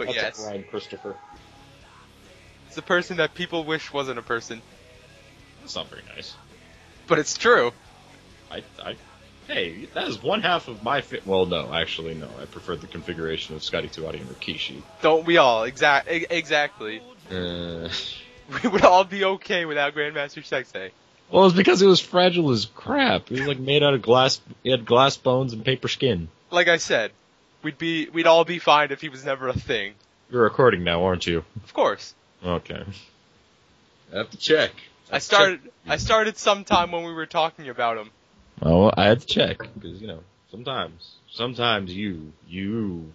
but That's yes, a Brian Christopher. it's a person that people wish wasn't a person, That's not very nice. but it's true. I, I, hey, that is one half of my fit. Well, no, actually, no. I prefer the configuration of Scotty 2 Hotty and Rikishi. Don't we all? Exact, exactly. Uh, We would all be okay without Grandmaster Sexay. well, it's because it was fragile as crap. It was like made out of glass. It had glass bones and paper skin. Like I said, we'd be, we'd all be fine if he was never a thing. You're recording now, aren't you? Of course. Okay. I have to check. I started, I started sometime when we were talking about him. Well, I had to check because you know sometimes, sometimes you, you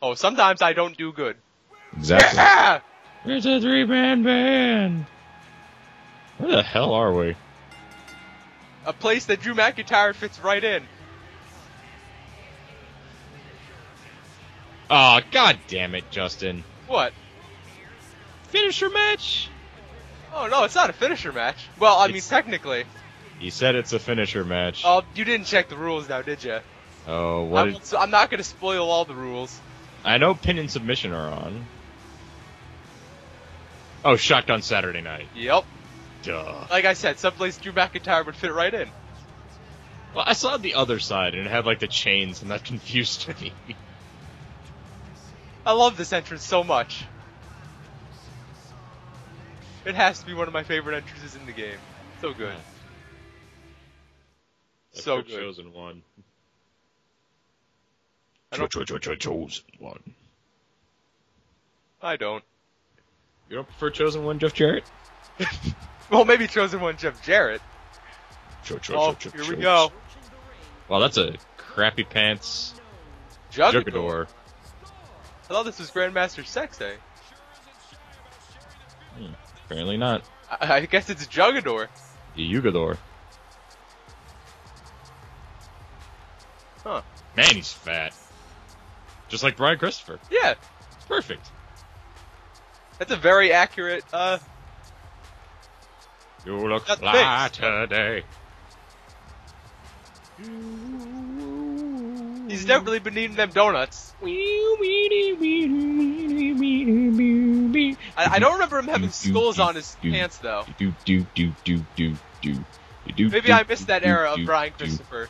Oh, sometimes I don't do good. exactly. Yeah! It's a three man band. Where the hell are we? A place that Drew McIntyre fits right in. Oh, god damn it, Justin. What? Finisher match? Oh no, it's not a finisher match. Well, I mean technically. He said it's a finisher match. Oh, you didn't check the rules now, did you? Oh, what? I'm, Did, I'm not gonna spoil all the rules. I know pin and submission are on. Oh, Shotgun Saturday Night. Yep. Duh. Like I said, someplace Drew McIntyre would fit right in. Well, I saw the other side and it had like the chains, and that confused me. I love this entrance so much. It has to be one of my favorite entrances in the game. So good. So I've good. chosen one. I don't- Cho- cho- cho- chosen one. I don't. You don't prefer chosen one, Jeff Jarrett? Well, maybe chosen one Jeff Jarrett. Cho- cho- Oh, cho- cho- here we go. Well, that's a crappy pants Jugador. Jugador. I thought this was Grandmaster Sexay. Apparently not. I, I guess it's Jugador. Yugador. Huh. Man, he's fat. Just like Brian Christopher. Yeah, perfect. that's a very accurate. Uh, You look fly fixed. today. He's definitely been eating them donuts. I, I don't remember him having skulls on his pants though. Maybe I missed that era of Brian Christopher.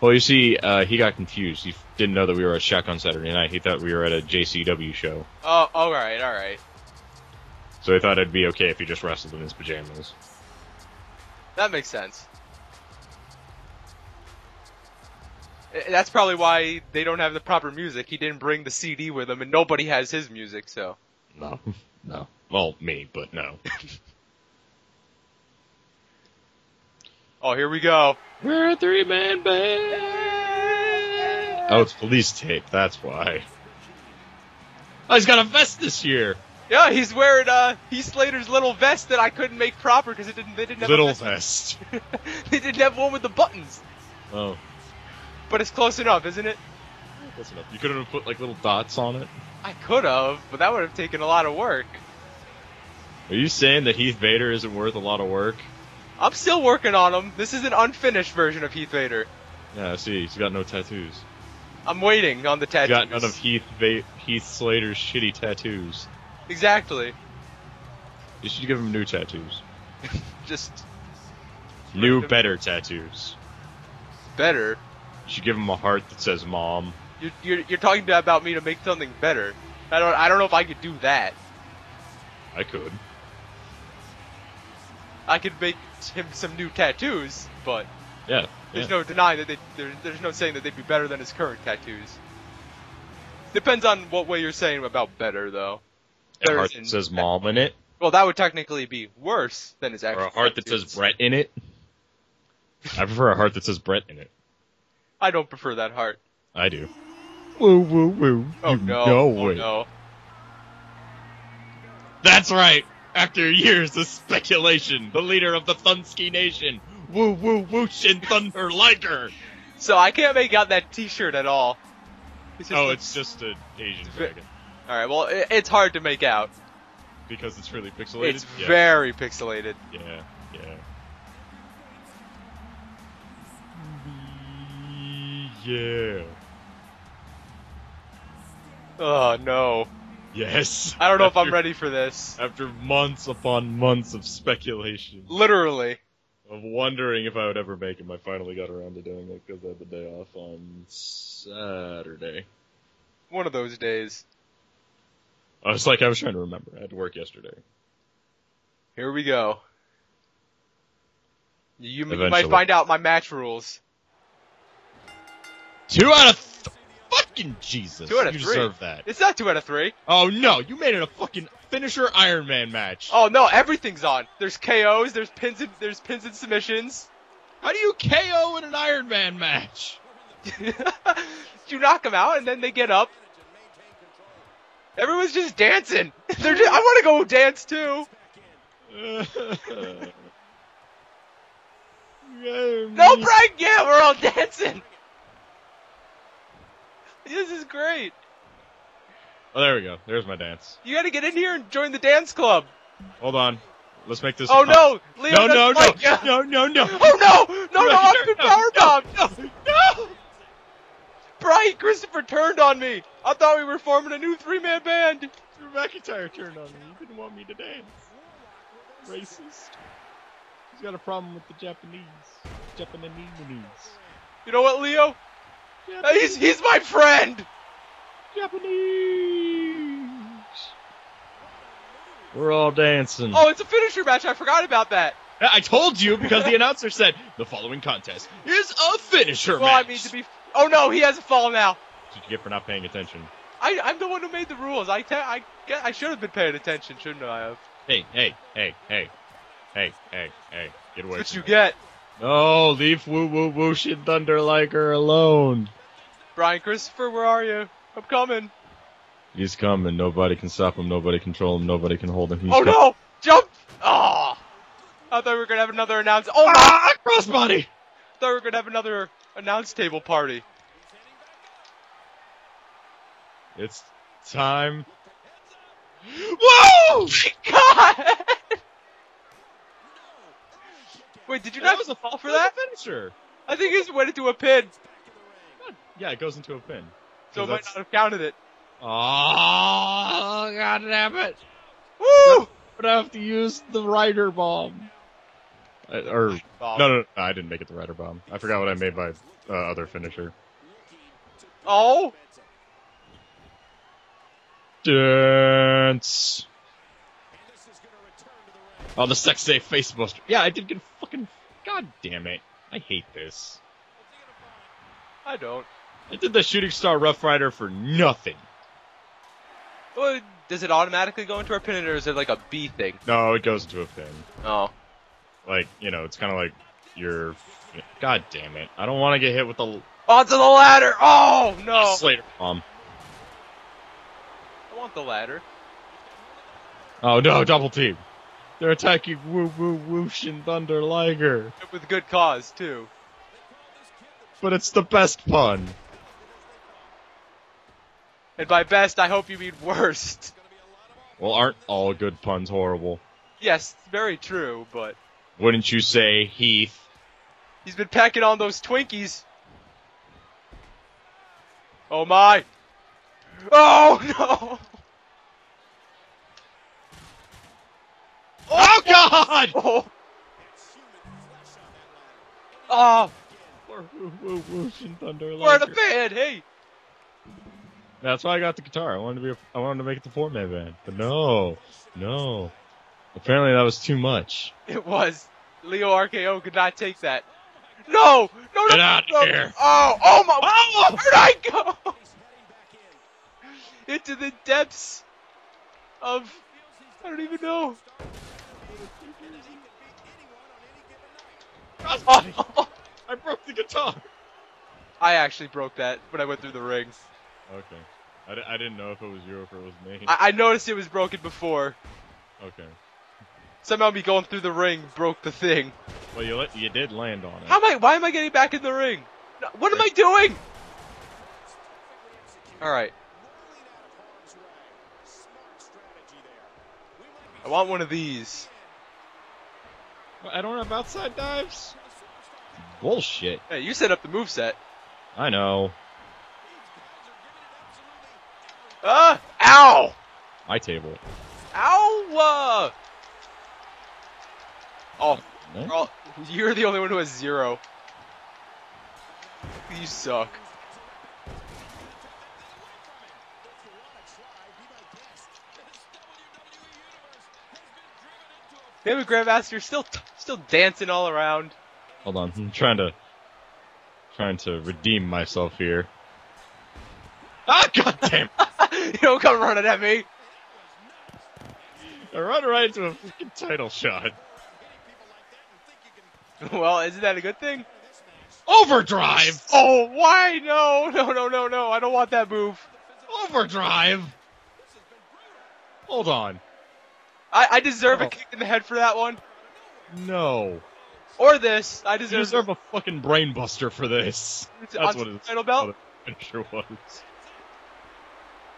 Well, you see, uh, he got confused. He didn't know that we were at Shotgun Saturday night. He thought we were at a JCW show. Oh, all right, all right. So he thought it'd be okay if he just wrestled in his pajamas. That makes sense. That's probably why they don't have the proper music. He didn't bring the CD with him, and nobody has his music. So No. No. Well, me, but no. Oh, here we go. We're a three man band. Oh, it's police tape. That's why. Oh, he's got a vest this year. Yeah, he's wearing uh Heath Slater's little vest that I couldn't make proper because it didn't. They didn't have Little a vest. vest. they didn't have one with the buttons. Oh, But it's close enough, isn't it? that's enough. You couldn't have put like little dots on it. I could have, but that would have taken a lot of work. Are you saying that Heath Vader isn't worth a lot of work? I'm still working on him. This is an unfinished version of Heath Vader. Yeah, I see. He's got no tattoos. I'm waiting on the He's tattoos. got none of Heath Va- Heath Slater's shitty tattoos. Exactly. You should give him new tattoos. Just New, better tattoos. better. You should give him a heart that says "Mom." You're, you're, you're talking to, about me to make something better. I don't I don't know if I could do that. I could. I could make him some new tattoos, but Yeah. there's yeah. no denying that they there, there's no saying that they'd be better than his current tattoos. Depends on what way you're saying about better, though. a heart that says "Mom" in it, Well, that would technically be worse than his or actual. a heart that says Brett in it. I prefer a heart that says Brett in it. I don't prefer that heart. I do. Woo woo woo. Oh You no! know oh it. no! That's right. After years of speculation, the leader of the Thunsky Nation, woo woo whoosh and thunder liger. So I can't make out that T-shirt at all. It's Oh, looks- it's just an Asian ve- dragon all right. Well, it, it's hard to make out. because it's really pixelated. It's yeah. very pixelated. Yeah, yeah. Oh no. Yes. I don't know if I'm ready for this. After months upon months of speculation, Literally. of wondering if I would ever make him, I finally got around to doing it because I had the day off on Saturday. One of those days. I was like, I was trying to remember. I had to work yesterday. Here we go. You, you might find out my match rules. Two out of th- fucking Jesus. Two out of you three. deserve that. It's not two out of three. Oh no, you made it a fucking finisher Iron Man match. Oh no, everything's on. There's KOs, there's pins and there's pins and submissions. How do you KO in an Iron Man match? you knock them out and then they get up. Everyone's just dancing. They're just, I want to go dance too. No, Frank. Yeah, we're all dancing. This is great. Oh, there we go. There's my dance. You got to get in here and join the dance club. Hold on. Let's make this. Oh no, Leo No, no, doesn't no, like ya. no, no, no. Oh no, no, no, I'm been power bomb. No, no. Brian Christopher turned on me. I thought we were forming a new three-man band. Drew McIntyre turned on me. He didn't want me to dance. Racist. He's got a problem with the Japanese. Japanese. You know what, Leo? Uh, He's he's my friend. Japanese. We're all dancing. Oh, it's a finisher match. I forgot about that. I told you because the announcer said the following contest is a finisher Well, I match. mean to be. Oh no, he has a fall now. That's what you get for not paying attention. I I'm the one who made the rules. I te- I get I should have been paying attention, shouldn't I have? Hey, hey, hey, hey, hey, hey, hey, get away. That's what from you me. get. No, leave Woo Woo Wooshin Thunder Liger alone. Brian Christopher, where are you? I'm coming. He's coming. Nobody can stop him. Nobody control him. Nobody can hold him. He's oh com- no! Jump! Oh! I thought we were gonna have another announce. Oh no! Ah, crossbody. I thought we were gonna have another announce table party. It's time. Whoa! God! Wait, did you That not was a fall for that finisher. I think he just went into a pin, Yeah, it goes into a pin. so it might not have counted it. Oh, god damn it! Woo! But I have to use the Liger Bomb. I, or Oh. no, no, no, I didn't make it the Liger Bomb. I forgot what I made my uh, other finisher. Oh! Dance. Oh, the sex safe face buster. Yeah, I did get fucking. God damn it! I hate this. I don't. I did the shooting star Rough Rider for nothing. Well, does it automatically go into our pin, or is it like a B thing? No, it goes into a pin. Oh. Like you know, it's kind of like your. God damn it! I don't want to get hit with the oh, Onto the ladder! Oh, no! Slater bomb. I want the ladder. Oh no, double team. They're attacking Woo Woo Wooshin Thunder Liger. With good cause, too. But it's the best pun. And by best, I hope you mean worst. Well, aren't all good puns horrible? Yes, very true, but Wouldn't you say, Heath? he's been packing on those Twinkies. Oh my! Oh no! Oh God! Oh! Oh! Poor Woo Woo Wooshin Thunder We're in a band, hey! That's why I got the guitar. I wanted to be. A, I wanted to make it the four man band, but no, no. Apparently that was too much. It was. Leo RKO could not take that. No! No, no! Get out of no. here. Oh! Oh my! Oh! Where'd I go? Into the depths of. I don't even know. Crossbody! Oh, I broke the guitar. I actually broke that when I went through the rings. Okay. I, I didn't know if it was you or if it was me. I, I noticed it was broken before. okay. Somehow me going through the ring broke the thing. Well, you let, you did land on it. How am I? Why am I getting back in the ring? No, What am I doing? All right. I want one of these. I don't have outside dives. Bullshit. Hey, you set up the moveset. I know. Uh, ow! My table. Ow! Uh. Oh, No? you're the only one who has zero. You suck. David Grandmaster still still dancing all around. Hold on. I'm trying to trying to redeem myself here. Ah, goddamn! you don't come running at me. I run right into a fucking title shot. Well, isn't that a good thing? Overdrive! Oh, why? No, no, no, no, no. I don't want that move. Overdrive! Hold on. I, I deserve Oh. a kick in the head for that one. No. Or this. I You deserve, deserve a fucking brainbuster for this. That's what it title belt. the was.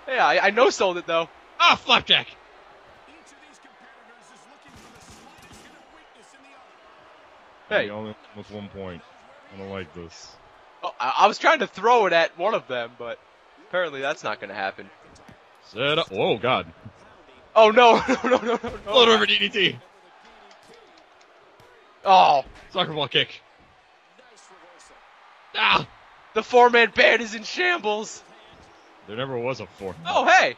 Yeah, I, I no sold it though. Ah, flapjack! Hey. The only with one point. I don't like this. Oh, I, I was trying to throw it at one of them, but apparently that's not going to happen. Set up. Whoa, God. Oh no, no, no, no, no, Float no. over DDT. Oh, Soccer ball kick. Ah! the four-man band is in shambles. There never was a four. Oh hey,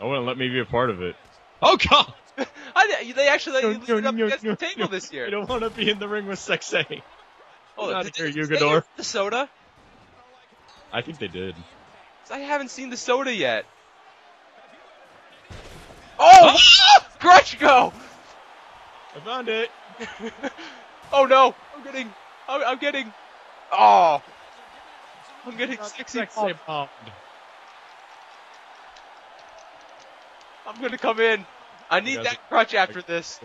I wouldn't let me be a part of it. Oh, God! I, they actually let you No, leave it up no, against no, the table no. this year. You don't want to be in the ring with Sexay. Oh, Get outta did here, they Yugador. The soda? I think they did. I haven't seen the soda yet. Oh, Grudge go! I found it. oh no, I'm getting, I'm, I'm getting, oh, I'm getting sexy. Pumped. bombed. I'm gonna come in. I need that crutch after this.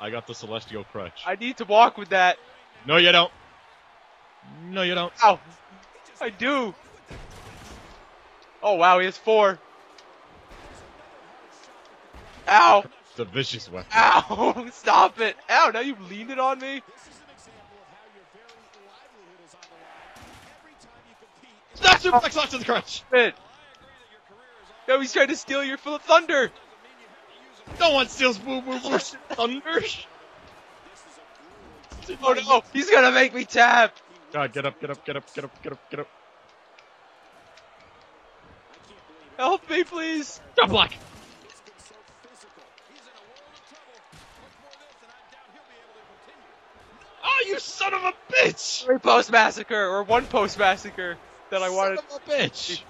I got the celestial crutch. I need to walk with that. No, you don't. No, you don't. Ow! I do. Oh wow, he has four. Ow! It's a vicious weapon. Ow! Stop it! Ow! Now you've leaned it on me. Not suplex lock to the crunch. It. No, he's trying to steal your full of thunder. No one steals Boo Boo Boo Thunder. Oh no! He's gonna make me tap. God, get up, get up, get up, get up, get up, get up. Help me, please. Drop block. You son of a bitch! Three post massacre or one post massacre that I wanted. Son of a bitch!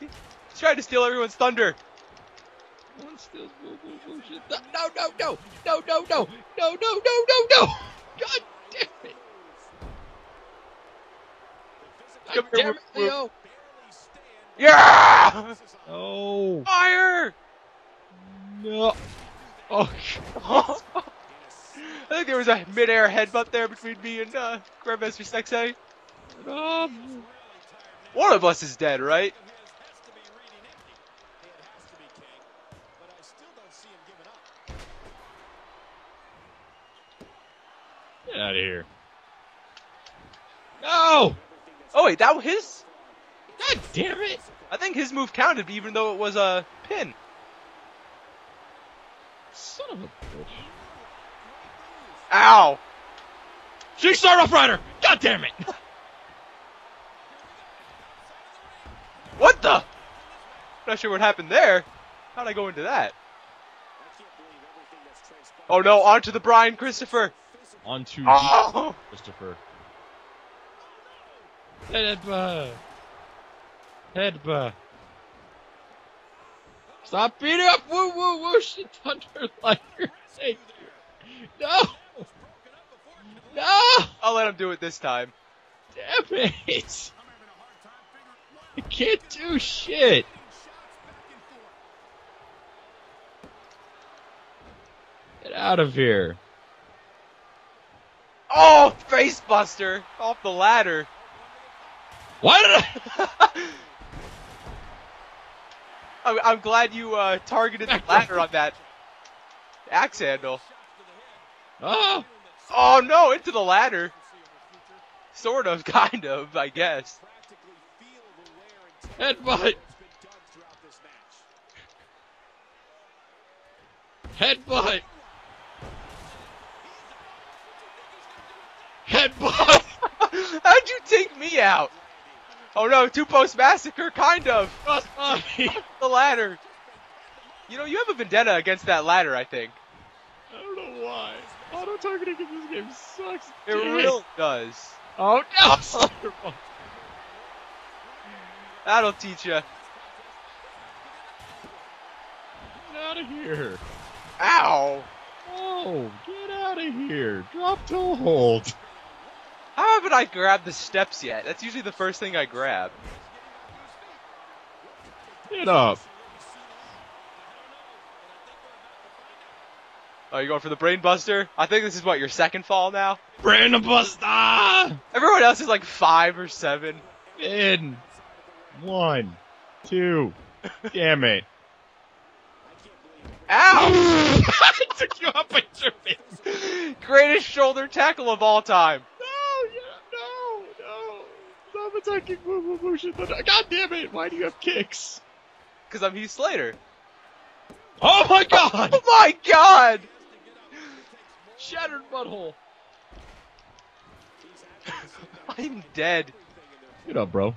He's trying to steal everyone's thunder. No one steals. No, no, no, no, no, no, no, no, no, no, no! God damn it! God damn it. Leo! Yeah! No! Fire! No! Oh, I think there was a mid-air headbutt there between me and uh, Grandmaster Sexay. God. One of us is dead, right? Get out of here. No! Oh wait, that was his. God damn it! I think his move counted, even though it was a pin. Son of a bitch. Ow! She start off rider! God damn it! What the? Not sure what happened there. How'd I go into that? Oh no, onto the Brian Christopher. On to Oh! Christopher. Headbutt. Headbutt. Stop beating up woo woo Wooshin thunder like Thank you. No! No! I'll let him do it this time. Damn it! I can't do shit! Get out of here. Oh, face buster off the ladder. Why did I? I'm, I'm glad you uh, targeted the ladder on that axe handle. Oh! Oh no, into the ladder. Sort of, kind of, I guess. Headbutt. Headbutt. Headbutt. How'd you take me out? Oh no, two post massacre, kind of. the ladder. You know, you have a vendetta against that ladder, I think. I don't know why. Auto targeting in this game sucks. It dick. really does. Oh no! That'll teach you. Get out of here. Ow! Oh, get out of here. Drop toe hold. How haven't I grabbed the steps yet? That's usually the first thing I grab. Get up. Oh, you going for the brain buster? I think this is what your second fall now. Brainbuster! Everyone else is like five or seven. In. One. Two. Damn it. Ow! I took you up by tripping. Greatest shoulder tackle of all time. No, no, no. Stop attacking Woo Woo Woo Shit God damn it. Why do you have kicks? Cause I'm Heath Slater. Oh my god! Oh my god! Shattered butthole. I'm dead. Get up, bro.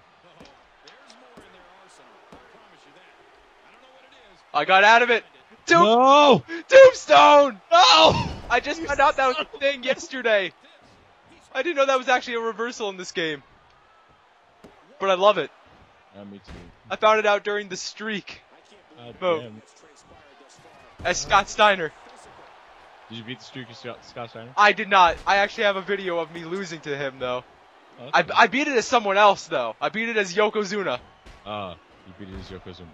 I got out of it. Tomb- No! Tombstone! No! I just found out that was a thing yesterday. I didn't know that was actually a reversal in this game. But I love it. Yeah, me too. I found it out during the streak God Bo. damn. as Scott Steiner. Did you beat the streak of Scott, Steiner? I did not. I actually have a video of me losing to him though. Oh, I, I beat it as someone else though. I beat it as Yokozuna Ah, you beat it as Yokozuna.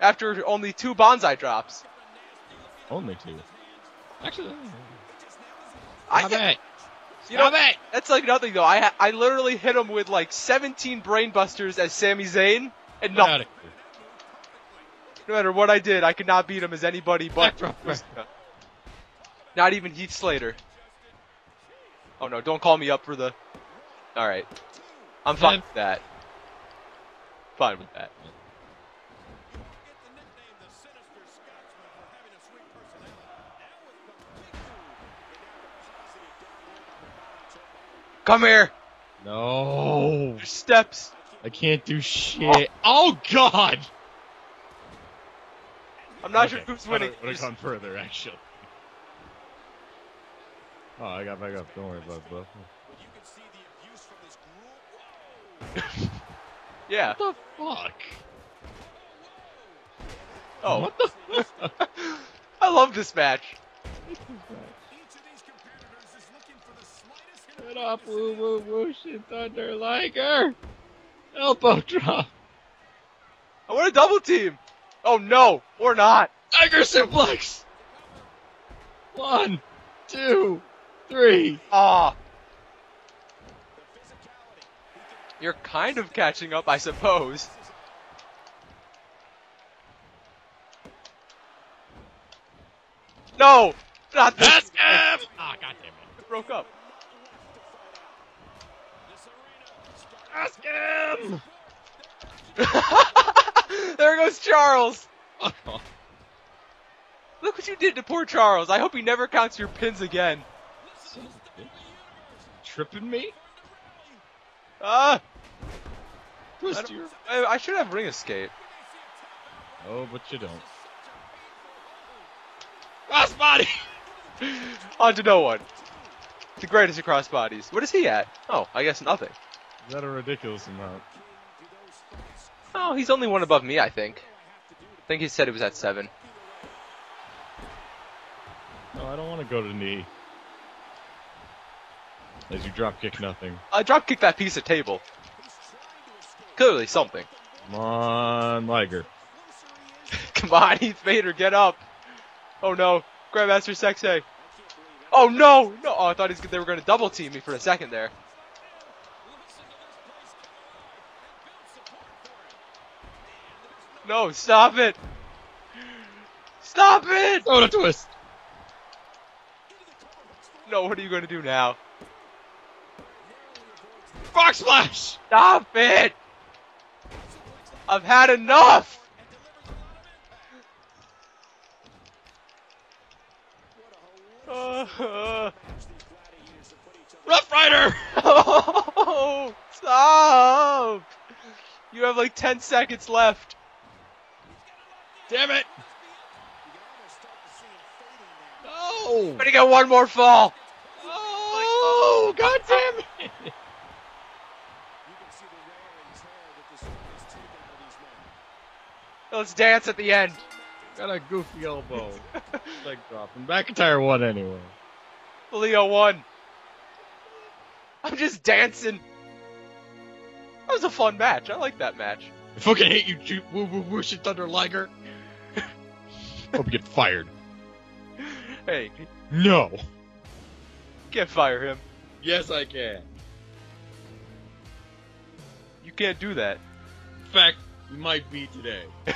after only two Banzai drops. Only two. Actually, I Stop it. you know, it. that's like nothing though. I I literally hit him with like 17 brainbusters as Sami Zayn and nothing. No matter what I did, I could not beat him as anybody but. Not even Heath Slater. Oh no, don't call me up for the. All right, I'm fine with that. Fine with that. Come here. No. There's steps. I can't do shit. Oh god. I'm not Okay, sure who's winning. Would've gone further, actually. Oh, I got back up. Don't worry about it, bro. Yeah. What the fuck? Oh, What the fuck? I love this match. Get up, woo woo woo, shit thunder, Liger! Elbow drop! Oh, I want a double team. Oh no, or not. Tiger suplex! One, two, three. Ah. You're kind of catching up, I suppose. No, not this. Ask him! Ah, god damn it. It broke up. Ask him! there goes Charles. Look what you did to poor Charles. I hope he never counts your pins again. Son of a bitch. Tripping me? Ah, I, Twist your... I, I should have ring escape. Oh, but you don't. Crossbody! On to no one. The greatest across bodies. What is he at? Oh, I guess nothing. Is that a ridiculous amount? Oh, he's only one above me, I think. I think he said he was at seven. No, I don't want to go to knee. As you drop kick nothing. I drop kick that piece of table. Clearly something. Come on, Liger. Come on, Heath Vader, get up. Oh no, Grandmaster Sexay. Oh no, no. Oh, I thought he's, they were going to double team me for a second there. No, stop it. Stop it. Oh, the twist! No, what are you going to do now? Fox splash! Stop it. I've had enough. Uh, Rough Rider! oh, stop! You have like 10 seconds left. Damn it! No! Gonna get one more fall. Oh, god damn it! Let's dance at the end. Got a goofy elbow. Leg dropping. McIntyre won anyway. Leo won. I'm just dancing. That was a fun match. I like that match. I fucking hate you, Ju- woo woo whoosh Thunder Liger. Hope you get fired. Hey, No. can't fire him. Yes, I can. You can't do that. In fact, we might be today.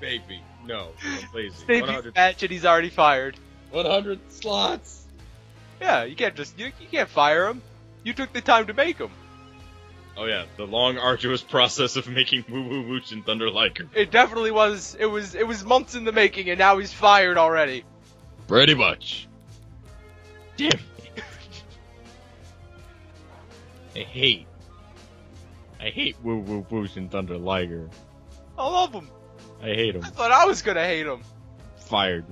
Maybe. No. I'm lazy. 100, match and he's already fired. 100 slots. Yeah, you can't just you, you can't fire him. You took the time to make him. Oh yeah, the long, arduous process of making Woo Woo Wooshin Thunder Liger. It definitely was. It was. It was months in the making, and now he's fired already. Pretty much. Damn. I hate. I hate Woo Woo Wooshin Thunder Liger. I love him. I hate him. I thought I was gonna hate him. Fired.